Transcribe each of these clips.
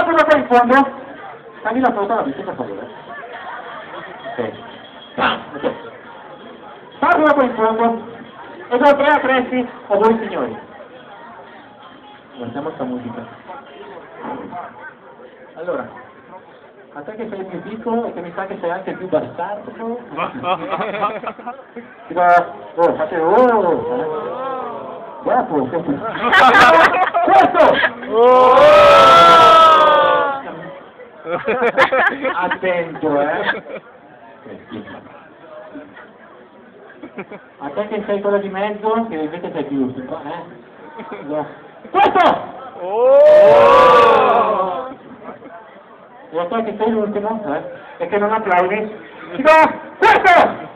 Qualcuno qua in fondo? Fammi la foto, la vista per favore. Ok. Ah, ok. Qualcuno qua in fondo? E do tre attrezzi a voi signori. Guardiamo sta musica. Allora, a te che sei il più piccolo e che mi sa che sei anche il più bastardo. Ti va... Oh, fate... Oh! eh. Dopo, questo. Questo! Attento, eh. A te che sei quello di mezzo, che invece sei più ultimo, eh. Questo! E a te che sei l'ultimo, eh? E che non applaudi, ti do questo!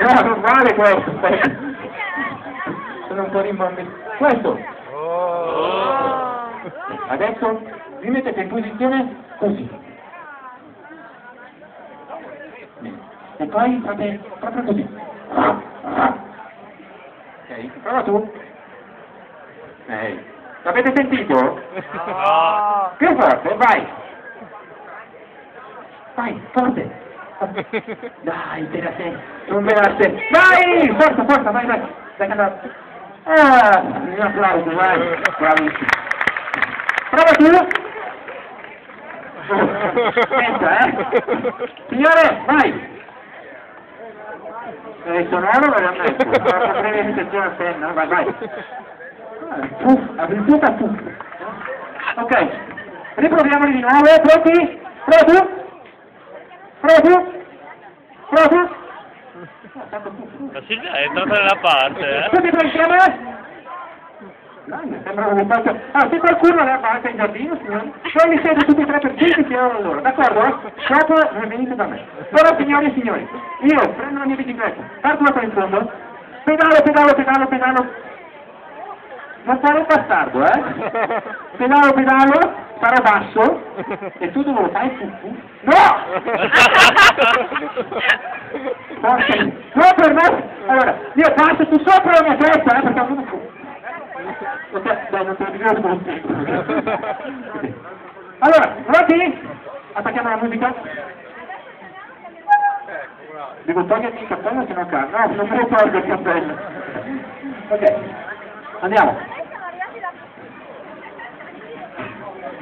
No, non vale questo, aspetta. Sono un po' rimbambito. Questo! Adesso vi mettete in posizione così. E poi fate proprio così. Ok, prova tu. Ehi, l'avete sentito? Più forte, vai! Vai, forte! Dai, te la sei, non me la sei. Vai! Forza, forza, vai, vai! Dai, andare. Ah, un applauso, vai! Bravissimo! Prova tu! Aspetta, eh! Signore, vai! Eh, sonoro l'ha messo, la presentazione a penna, vai, vai! Puff, apri il puff. Ok, riproviamoli di nuovo, pronti? Prova tu? Prova tu? Prova tu? La Silvia è entrata nella parte, eh? Tutti tre insieme? Mi sembra un fatto... Ah, se qualcuno ne ha parte in giardino, signori, poi mi siete tutti e tre per cento insieme a loro, d'accordo? Dopo venite da me. Ora, signori e signori, io prendo la mia bicicletta, parto qua in fondo, pedalo, pedalo, pedalo, pedalo, non fare bastardo, eh? Pedalo, pedalo, farò basso, e tu dove lo fai? Fu. No! Forse, no per me! Allora, io passo tu sopra la mia testa, eh, perché non fu. Allora, pronti? Attacchiamo la musica? Devo togliermi il cappello se no cade. No, non lo tolgo il cappello. Ok, andiamo.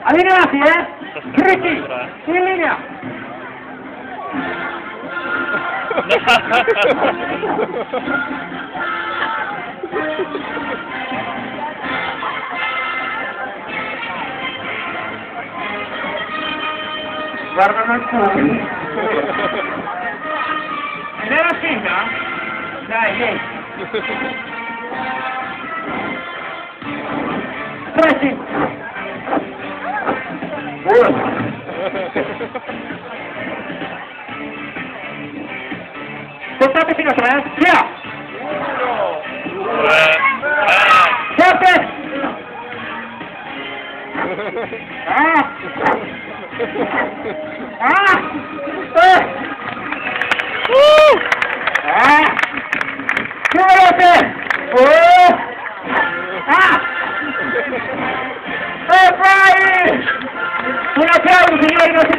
Allineati, eh? Dritti, in linea. Guardano il culo. Ed era finta? Dai, vieni. Stretching. Contate fino a tre, via! Forte! Ah! Ah! Eh! Uh! Ah! Più veloce! Oh! Ah! E vai! Un applauso signori, non si